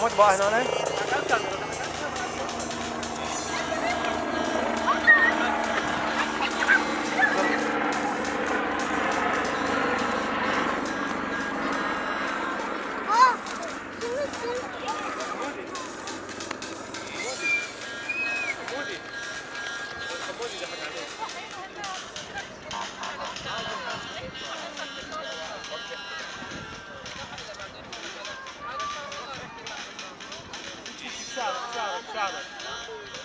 muito baixo não, né? Charlotte.